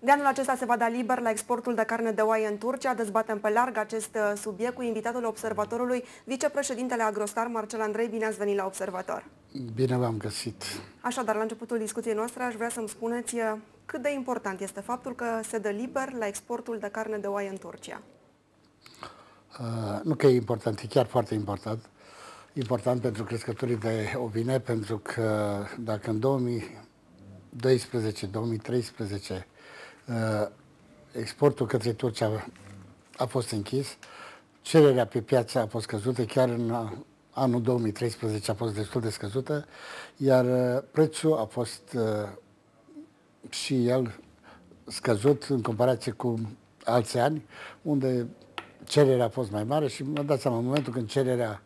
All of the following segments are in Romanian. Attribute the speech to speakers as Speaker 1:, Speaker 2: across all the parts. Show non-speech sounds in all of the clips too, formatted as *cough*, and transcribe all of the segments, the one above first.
Speaker 1: De anul acesta se va da liber la exportul de carne de oaie în Turcia. Dezbatem pe larg acest uh, subiect cu invitatul observatorului, vicepreședintele Agrostar, Marcel Andrei. Bine ați venit la Observator!
Speaker 2: Bine v-am găsit!
Speaker 1: Așadar, la începutul discuției noastre aș vrea să-mi spuneți uh, cât de important este faptul că se dă liber la exportul de carne de oaie în Turcia.
Speaker 2: Uh, nu că e important, e chiar foarte important. Important pentru crescătorii de ovine, pentru că dacă în 2012-2013 Uh, exportul către Turcia a fost închis, cererea pe piață a fost scăzută, chiar în anul 2013 a fost destul de scăzută, iar uh, prețul a fost uh, și el scăzut în comparație cu alți ani, unde cererea a fost mai mare și mă dați seama, în momentul când cererea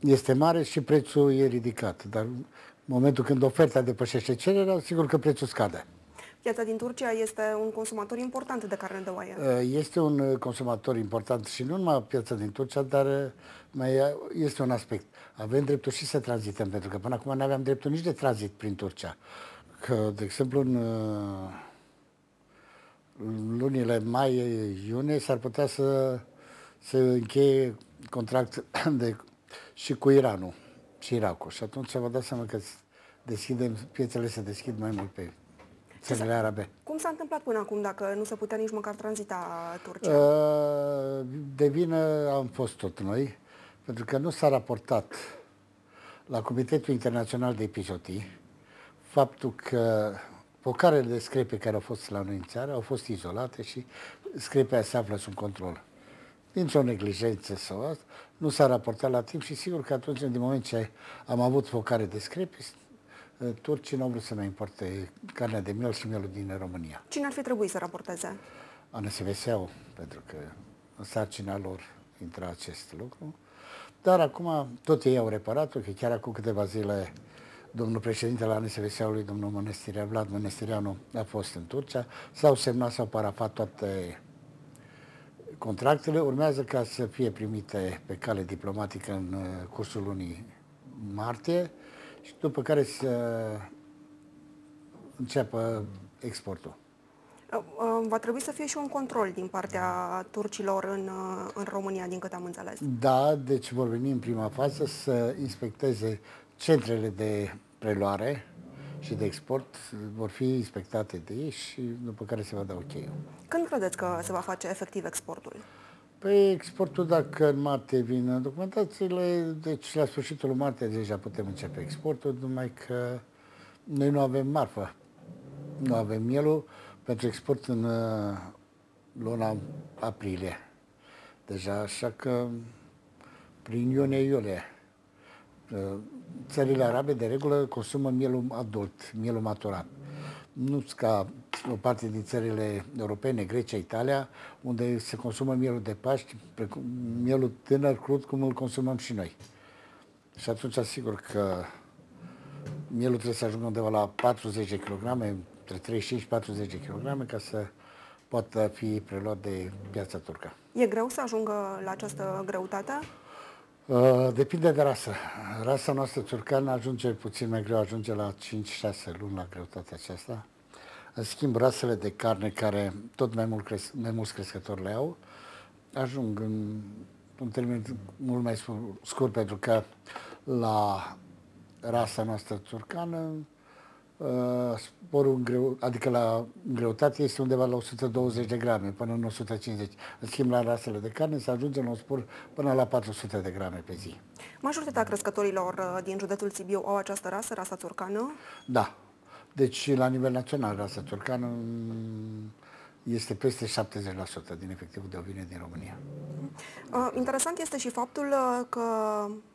Speaker 2: este mare și prețul e ridicat, dar în momentul când oferta depășește cererea, sigur că prețul scade.
Speaker 1: Piața din Turcia este un consumator important de carne de oaie.
Speaker 2: Uh, este un uh, consumator important și nu numai piața din Turcia, dar uh, mai este un aspect. Avem dreptul și să tranzităm, pentru că până acum nu aveam dreptul nici de tranzit prin Turcia. Că, de exemplu, în lunile mai-iunie s-ar putea să se încheie contract *coughs* de, și cu Iranul și Irakul. Și atunci vă dați seama că deschidem, piețele se deschid mai mult pe țările arabe.
Speaker 1: Cum s-a întâmplat până acum dacă nu se putea nici măcar tranzita Turcia?
Speaker 2: Uh, de vină am fost tot noi, pentru că nu s-a raportat la Comitetul Internațional de Epizotii faptul că focarele de screpe care au fost la noi în țară au fost izolate și screpea se află sub control. Dintr-o neglijență sau asta, nu s-a raportat la timp și sigur că atunci, din moment ce am avut focare de screpe, turcii nu au vrut să mai importe carnea de miel și mielul din România.
Speaker 1: Cine ar fi trebuit să raporteze?
Speaker 2: ANSVS-ul, pentru că în sarcina lor intra acest lucru. Dar acum tot ei au reparat că chiar acum câteva zile domnul președinte la ANSVS-ului, domnul Mănăstirea, Vlad Mănăstireanu, a fost în Turcia, s-au semnat, s-au parafat toate contractele, urmează ca să fie primite pe cale diplomatică în uh, cursul lunii martie și după care să înceapă exportul.
Speaker 1: Uh, uh, va trebui să fie și un control din partea turcilor în, uh, în România, din câte am înțeles.
Speaker 2: Da, deci vor veni în prima fază să inspecteze centrele de preluare și de export, vor fi inspectate de ei și după care se va da ok
Speaker 1: Când credeți că se va face efectiv exportul?
Speaker 2: Păi exportul, dacă în martie vin documentațiile, deci la sfârșitul martie deja putem începe exportul, numai că noi nu avem marfă. Nu avem mielul pentru export în uh, luna aprilie. Deja, așa că prin iunie-iulie. Uh, țările arabe, de regulă, consumă mielul adult, mielul maturat. Nu ca o parte din țările europene, Grecia, Italia, unde se consumă mielul de Paști, precum mielul tânăr, crud, cum îl consumăm și noi. Și atunci, asigur că mielul trebuie să ajungă undeva la 40 de kg, între 35 și 40 de kg, ca să poată fi preluat de piața turcă.
Speaker 1: E greu să ajungă la această greutate?
Speaker 2: Uh, depinde de rasă. Rasa noastră turcană ajunge puțin mai greu, ajunge la 5-6 luni la greutatea aceasta. În schimb, rasele de carne care tot mai, mult cres- mai mulți crescători le au, ajung în un termen mult mai scurt, pentru că la rasa noastră turcană, uh, sporul în greu, adică la greutate este undeva la 120 de grame până în 150. În schimb, la rasele de carne se ajunge la un spor până la 400 de grame pe zi.
Speaker 1: Majoritatea crescătorilor uh, din județul Sibiu au această rasă, rasa turcană?
Speaker 2: Da, deci, la nivel național, rasa turcană este peste 70% din efectivul de ovine din România.
Speaker 1: Uh, interesant este și faptul uh, că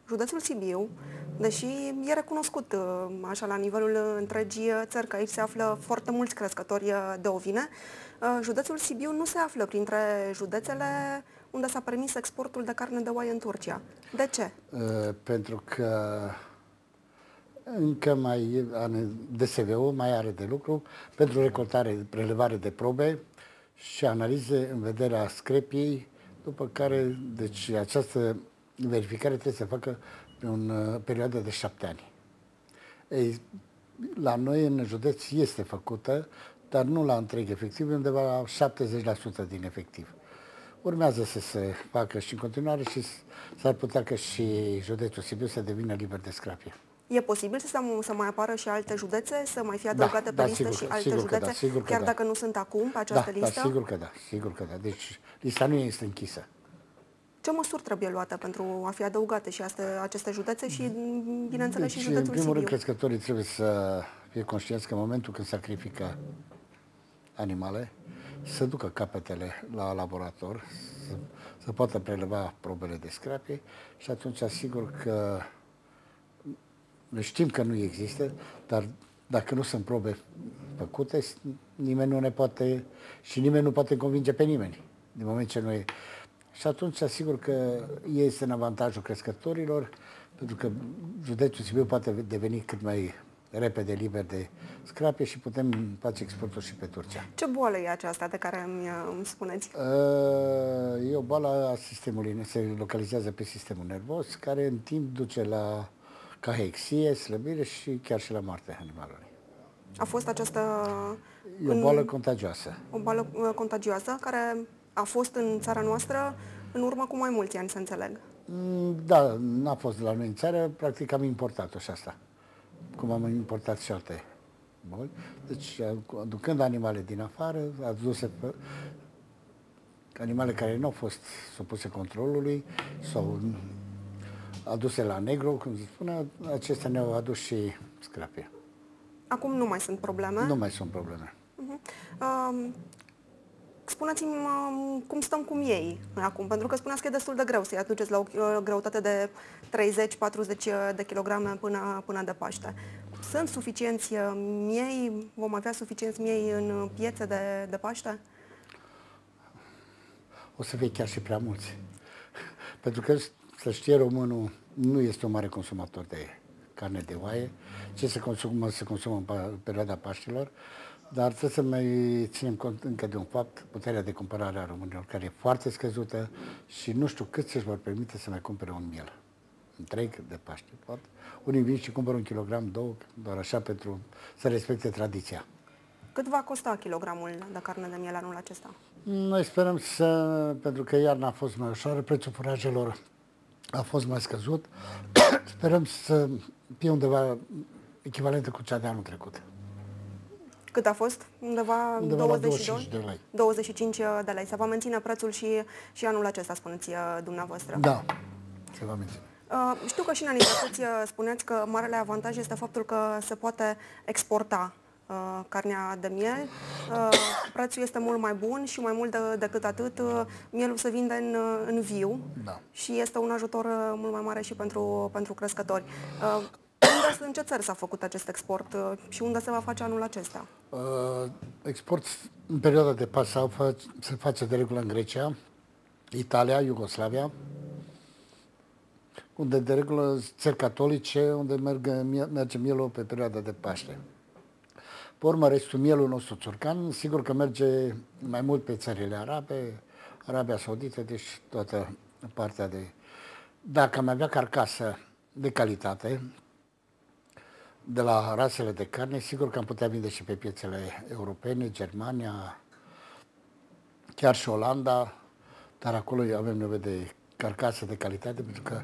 Speaker 1: județul Sibiu, deși e recunoscut uh, așa la nivelul întregii țări, că aici se află foarte mulți crescători de ovine, județul Sibiu nu se află printre județele unde s-a permis exportul de carne de oaie în Turcia. De ce?
Speaker 2: Pentru că încă mai DSV-ul mai are de lucru pentru recoltare, prelevare de probe și analize în vederea screpiei, după care, deci această verificare trebuie să facă pe o uh, perioadă de șapte ani. Ei, la noi în județ este făcută, dar nu la întreg efectiv, undeva la 70% din efectiv. Urmează să se facă și în continuare și s-ar putea că și județul Sibiu să devină liber de scrapie.
Speaker 1: E posibil să, să mai apară și alte județe, să mai fie da, adăugate da, pe
Speaker 2: da,
Speaker 1: listă
Speaker 2: sigur,
Speaker 1: și alte
Speaker 2: sigur
Speaker 1: județe,
Speaker 2: că da, sigur că
Speaker 1: chiar
Speaker 2: da.
Speaker 1: dacă nu sunt acum pe această
Speaker 2: da,
Speaker 1: listă?
Speaker 2: Da, sigur că da, sigur că da. Deci lista nu este închisă.
Speaker 1: Ce măsuri trebuie luate pentru a fi adăugate și astea, aceste județe și, bineînțeles,
Speaker 2: deci,
Speaker 1: și județul
Speaker 2: în primul
Speaker 1: Sibiu?
Speaker 2: rând, crescătorii trebuie să fie conștienți că în momentul când sacrifică animale, să ducă capetele la laborator, să, să poată preleva probele de scrapie și atunci asigur că știm că nu există, dar dacă nu sunt probe făcute, nimeni nu ne poate și nimeni nu poate convinge pe nimeni. Din moment ce nu e. Și atunci asigur că este în avantajul crescătorilor, pentru că județul Sibiu poate deveni cât mai repede liber de scrape și putem face exportul și pe Turcia.
Speaker 1: Ce boală e aceasta de care îmi, îmi spuneți?
Speaker 2: E o boală a sistemului, se localizează pe sistemul nervos, care în timp duce la cahexie, slăbire și chiar și la moartea animalului.
Speaker 1: A fost această...
Speaker 2: E o boală contagioasă.
Speaker 1: O boală uh, contagioasă care a fost în țara noastră în urmă cu mai mulți ani, să înțeleg.
Speaker 2: Mm, da, n-a fost la noi în țară, practic am importat-o și asta. Cum am importat și alte boli. Deci, aducând animale din afară, aduse pe animale care nu au fost supuse controlului sau aduse la negru, cum se spune, acestea ne-au adus și scrapie.
Speaker 1: Acum nu mai sunt probleme?
Speaker 2: Nu mai sunt probleme.
Speaker 1: Uh-huh. Uh, spuneți-mi uh, cum stăm cu ei acum, pentru că spuneați că e destul de greu să-i aduceți la o uh, greutate de 30-40 de kilograme până, până de Paște. Sunt suficienți uh, miei? Vom avea suficienți miei în piețe de, de Paște?
Speaker 2: O să fie chiar și prea mulți. *laughs* pentru că, să știe românul, nu este un mare consumator de carne de oaie. Ce se consumă, se consumă în perioada Paștilor. Dar trebuie să mai ținem cont încă de un fapt, puterea de cumpărare a românilor, care e foarte scăzută și nu știu cât se vor permite să mai cumpere un miel întreg de Paște. Poate. Unii vin și cumpără un kilogram, două, doar așa pentru să respecte tradiția.
Speaker 1: Cât va costa kilogramul de carne de miel anul acesta?
Speaker 2: Noi sperăm să, pentru că iarna a fost mai ușoară, prețul furajelor a fost mai scăzut, *coughs* sperăm să fie undeva echivalentă cu cea de anul trecut.
Speaker 1: Cât a fost? Undeva,
Speaker 2: Undeva 22? 25 de lei.
Speaker 1: 25 de lei. Se va menține prețul și, și anul acesta, spuneți uh, dumneavoastră.
Speaker 2: Da, se va menține.
Speaker 1: Uh, știu că și în anii trecuți uh, spuneți că marele avantaj este faptul că se poate exporta uh, carnea de miel. Uh, prețul este mult mai bun și mai mult de, decât atât, uh, mielul se vinde în, în viu
Speaker 2: da.
Speaker 1: și este un ajutor mult mai mare și pentru, pentru crescători. Uh, unde, în ce țări s-a făcut acest export uh, și unde se va face anul acesta? Uh,
Speaker 2: export în perioada de pas se face de regulă în Grecia, Italia, Iugoslavia, unde de regulă țări catolice, unde merg, merge mielul pe perioada de Paște. Pe urmă, restul mielul nostru țurcan, sigur că merge mai mult pe țările arabe, Arabia Saudită, deci toată partea de... Dacă am avea carcasă de calitate, de la rasele de carne, sigur că am putea vinde și pe piețele europene, Germania, chiar și Olanda, dar acolo avem nevoie de carcase de calitate, pentru că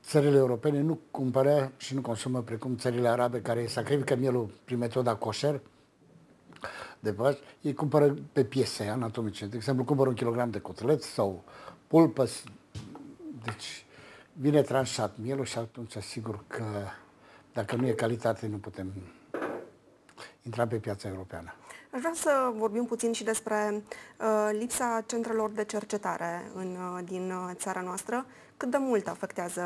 Speaker 2: țările europene nu cumpără și nu consumă precum țările arabe care sacrifică mielul prin metoda kosher, de vaci, ei cumpără pe piese anatomice. De exemplu, cumpără un kilogram de cotlet sau pulpă, deci vine tranșat mielul și atunci sigur că dacă nu e calitate, nu putem intra pe piața europeană.
Speaker 1: Aș vrea să vorbim puțin și despre uh, lipsa centrelor de cercetare în, uh, din uh, țara noastră. Cât de mult afectează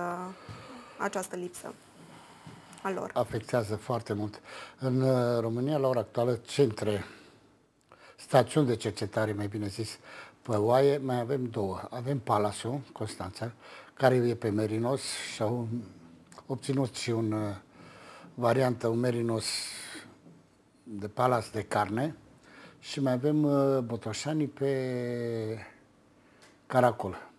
Speaker 1: această lipsă a lor?
Speaker 2: Afectează foarte mult. În uh, România, la ora actuală, centre, stațiuni de cercetare, mai bine zis, pe oaie, mai avem două. Avem Palasul, Constanța, care e pe Merinos și au obținut și un uh, variantă, un Merinos de palas de carne și mai avem uh, botoșanii pe caracol,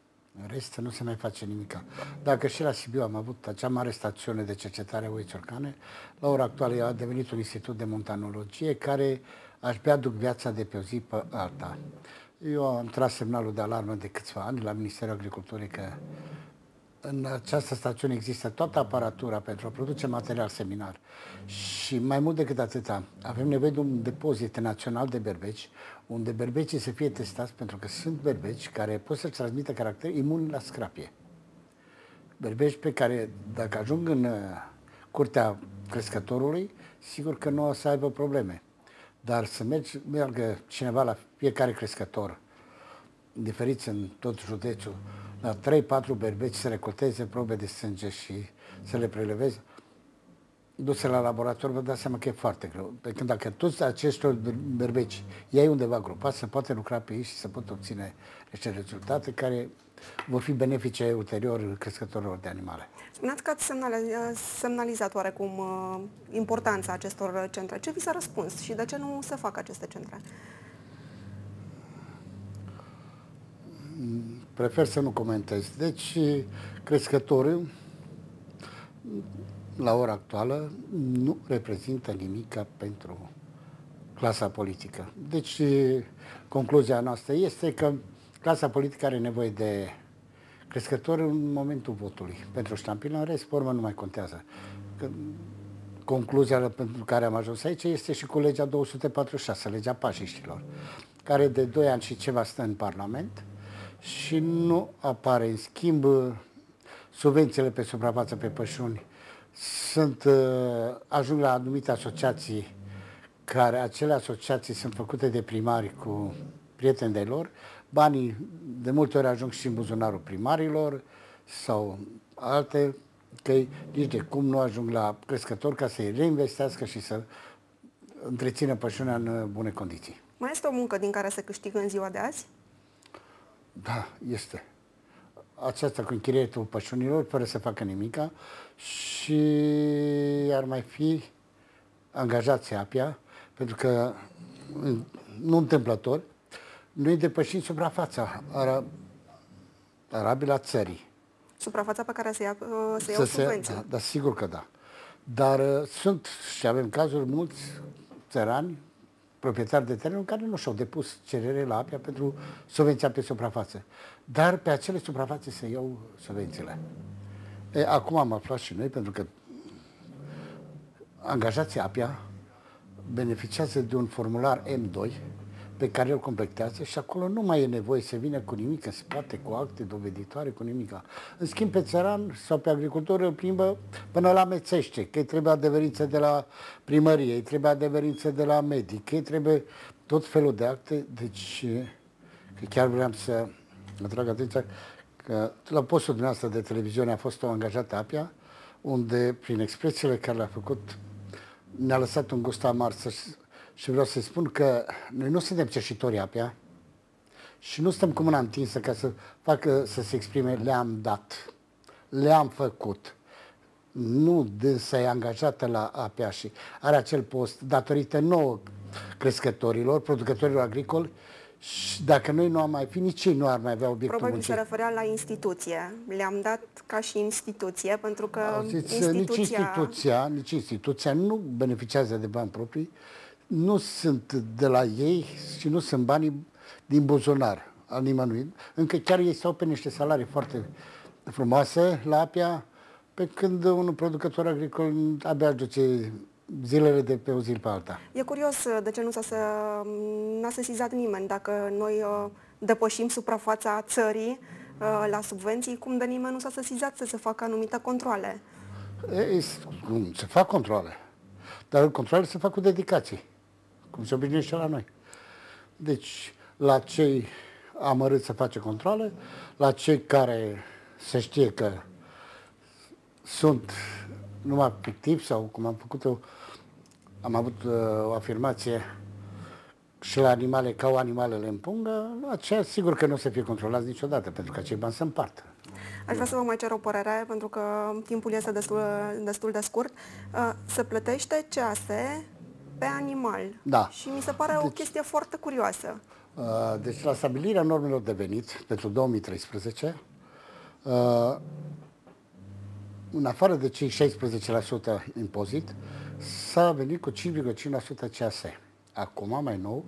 Speaker 2: În rest nu se mai face nimic. Dacă și la Sibiu am avut acea mare stațiune de cercetare a Ciorcane, la ora actuală a devenit un institut de montanologie care aș bea duc viața de pe o zi pe alta. Eu am tras semnalul de alarmă de câțiva ani la Ministerul Agriculturii că în această stațiune există toată aparatura pentru a produce material seminar și mai mult decât atâta, avem nevoie de un depozit național de berbeci, unde berbecii să fie testați pentru că sunt berbeci care pot să transmită caracter imun la scrapie. Berbeci pe care, dacă ajung în uh, curtea crescătorului, sigur că nu o să aibă probleme. Dar să mergi, meargă cineva la fiecare crescător, diferiți în tot județul, la 3-4 berbeci să recolteze probe de sânge și să le preleveze, duse la laborator, vă dați seama că e foarte greu. Pe când dacă toți acești berbeci iei undeva grupați, să poate lucra pe ei și să pot obține niște rezultate care vor fi benefice ulterior crescătorilor de animale.
Speaker 1: Spuneați că ați semnalizat oarecum uh, importanța acestor centre. Ce vi s-a răspuns și de ce nu se fac aceste centre?
Speaker 2: Prefer să nu comentez. Deci, crescătorii, la ora actuală, nu reprezintă nimic pentru clasa politică. Deci, concluzia noastră este că clasa politică are nevoie de crescători în momentul votului. Pentru ștampilă, în rest, formă nu mai contează. Că concluzia pentru care am ajuns aici este și cu legea 246, legea pașiștilor, care de 2 ani și ceva stă în Parlament, și nu apare. În schimb, subvențiile pe suprafață pe pășuni sunt, uh, ajung la anumite asociații care acele asociații sunt făcute de primari cu prieteni de lor, banii de multe ori ajung și în buzunarul primarilor sau alte căi, nici de cum nu ajung la crescători ca să-i reinvestească și să întrețină pășunea în bune condiții.
Speaker 1: Mai este o muncă din care se câștigă în ziua de azi?
Speaker 2: Da, este. Aceasta cu închirietul pășunilor, fără să facă nimica și ar mai fi angajați apia, pentru că nu întâmplător, noi depășim suprafața ara, arabil a țării.
Speaker 1: Suprafața pe care se, ia, uh, se iau subvenții.
Speaker 2: Da, da, sigur că da. Dar uh, sunt și avem cazuri mulți țărani proprietari de teren care nu și-au depus cerere la APIA pentru subvenția pe suprafață. Dar pe acele suprafațe se iau subvențiile. E, acum am aflat și noi, pentru că angajații APIA beneficiază de un formular M2 pe care îl completează și acolo nu mai e nevoie să vină cu nimic în spate, cu acte doveditoare, cu nimic. În schimb, pe țăran sau pe agricultor îl plimbă până la mețește, că îi trebuie adeverință de la primărie, îi trebuie adeverință de la medic, că îi trebuie tot felul de acte. Deci, că chiar vreau să atrag atenția că la postul dumneavoastră de televiziune a fost o angajată APIA, unde, prin expresiile care le-a făcut, ne-a lăsat un gust amar să și vreau să spun că noi nu suntem cerșitori apia și nu stăm cu mâna întinsă ca să facă să se exprime le-am dat, le-am făcut. Nu dânsa e angajată la apia și are acel post datorită nouă crescătorilor, producătorilor agricoli și dacă noi nu am mai fi, nici ei nu ar mai avea obiectul
Speaker 1: Probabil muncii. se referea la instituție. Le-am dat ca și instituție, pentru că
Speaker 2: Auziți, instituția... Nici instituția, nici instituția nu beneficiază de bani proprii, nu sunt de la ei și nu sunt banii din buzunar al nimănui. Încă chiar ei stau pe niște salarii foarte frumoase la Apia, pe când un producător agricol abia duce zilele de pe o zi pe alta.
Speaker 1: E curios uh, de ce nu s-a, n-a sesizat nimeni dacă noi uh, depășim suprafața țării uh, la subvenții, cum de nimeni nu s-a sesizat să se facă anumite controle.
Speaker 2: E, se fac controle, dar controlele se fac cu dedicație cum se obișnuiește la noi. Deci, la cei amărâți să face controle, la cei care se știe că sunt numai fictivi sau cum am făcut eu, am avut uh, o afirmație și la animale ca o animalele în pungă, aceea sigur că nu o să fie controlați niciodată, pentru că acei bani se împartă.
Speaker 1: Aș vrea să vă mai cer o părere, pentru că timpul este destul, destul de scurt. Uh, se plătește cease pe animal.
Speaker 2: Da.
Speaker 1: Și mi se pare deci, o chestie foarte curioasă.
Speaker 2: Uh, deci la stabilirea normelor de venit pentru 2013, Uh, în afară de cei 16% impozit, s-a venit cu 5,5% CAS. Acum, mai nou,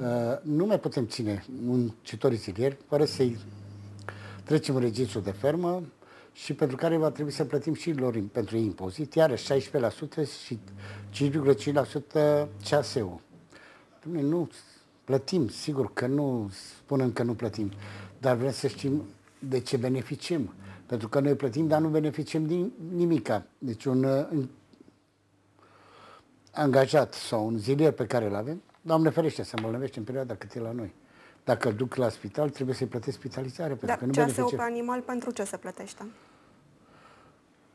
Speaker 2: uh, nu mai putem ține muncitorii zilieri fără să-i trecem în registru de fermă și pentru care va trebui să plătim și lor pentru ei impozit, iar 16% și 5,5% CAS-ul. Nu plătim, sigur că nu spunem că nu plătim, dar vrem să știm de ce beneficiem. Pentru că noi plătim, dar nu beneficiem din nimica. Deci un, un angajat sau un zilier pe care îl avem, Doamne ferește, se îmbolnăvește în perioada cât e la noi. Dacă îl duc la spital, trebuie să-i plătesc spitalizare.
Speaker 1: Dar
Speaker 2: că nu
Speaker 1: CAS-ul pe animal pentru ce se plătește?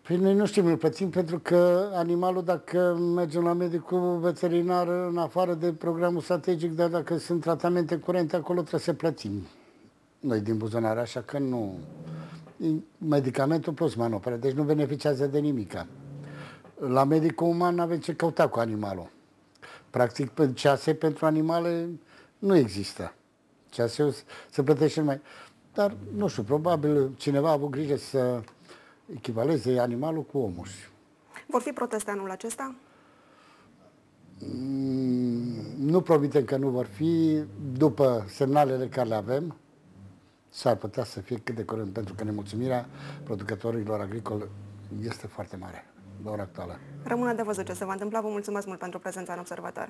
Speaker 2: Păi noi nu știm, îl plătim pentru că animalul, dacă mergem la medicul veterinar, în afară de programul strategic, dar dacă sunt tratamente curente, acolo trebuie să plătim noi din buzunar, așa că nu... Medicamentul plus manopere, deci nu beneficiază de nimica. La medicul uman nu avem ce căuta cu animalul. Practic, cease pentru animale nu există. Ceaseul se plătește mai... Dar, nu știu, probabil cineva a avut grijă să echivaleze animalul cu omul.
Speaker 1: Vor fi proteste anul acesta?
Speaker 2: Mm, nu promitem că nu vor fi, după semnalele care le avem, s-ar putea să fie cât de curând, pentru că nemulțumirea producătorilor agricoli este foarte mare la ora actuală.
Speaker 1: Rămâne de văzut ce se va întâmpla. Vă mulțumesc mult pentru prezența în observator.